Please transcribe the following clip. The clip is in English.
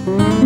Mm-hmm.